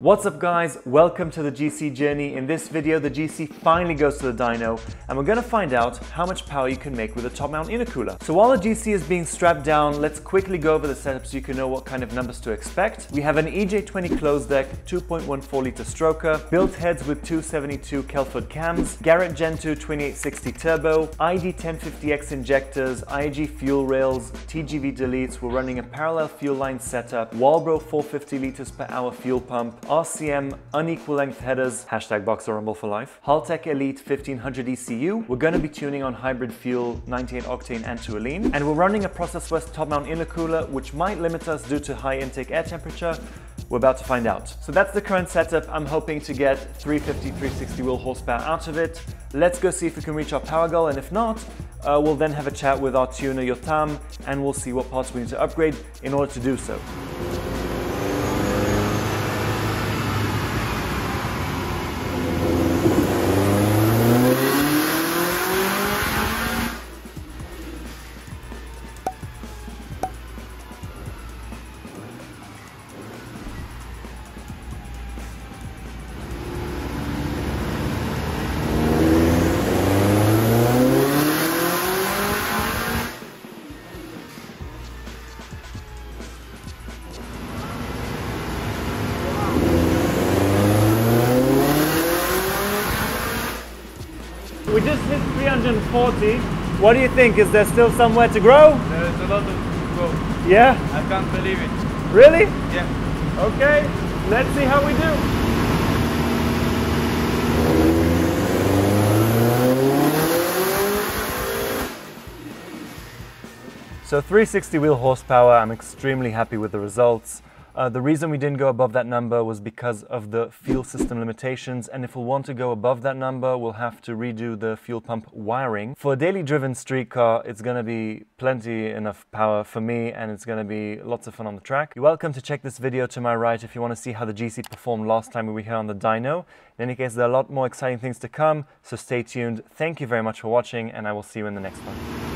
What's up guys, welcome to the GC journey. In this video, the GC finally goes to the dyno and we're gonna find out how much power you can make with a top mount intercooler. So while the GC is being strapped down, let's quickly go over the setup so you can know what kind of numbers to expect. We have an EJ20 closed deck, 2.14 liter stroker, built heads with 272 Kelford cams, Garrett Gen 2 2860 turbo, ID 1050X injectors, IAG fuel rails, TGV deletes, we're running a parallel fuel line setup, Walbro 450 liters per hour fuel pump, RCM unequal length headers, hashtag Boxer Rumble for life, Haltech Elite 1500 ECU. We're going to be tuning on hybrid fuel 98 octane and toluene. And we're running a Process West top mount intercooler, which might limit us due to high intake air temperature. We're about to find out. So that's the current setup. I'm hoping to get 350, 360 wheel horsepower out of it. Let's go see if we can reach our power goal. And if not, uh, we'll then have a chat with our tuner Yotam and we'll see what parts we need to upgrade in order to do so. We just hit 340. What do you think? Is there still somewhere to grow? There's a lot of go. Yeah? I can't believe it. Really? Yeah. Okay, let's see how we do. So 360 wheel horsepower, I'm extremely happy with the results. Uh, the reason we didn't go above that number was because of the fuel system limitations and if we want to go above that number we'll have to redo the fuel pump wiring. For a daily driven street car it's going to be plenty enough power for me and it's going to be lots of fun on the track. You're welcome to check this video to my right if you want to see how the GC performed last time we were here on the dyno. In any case there are a lot more exciting things to come so stay tuned. Thank you very much for watching and I will see you in the next one.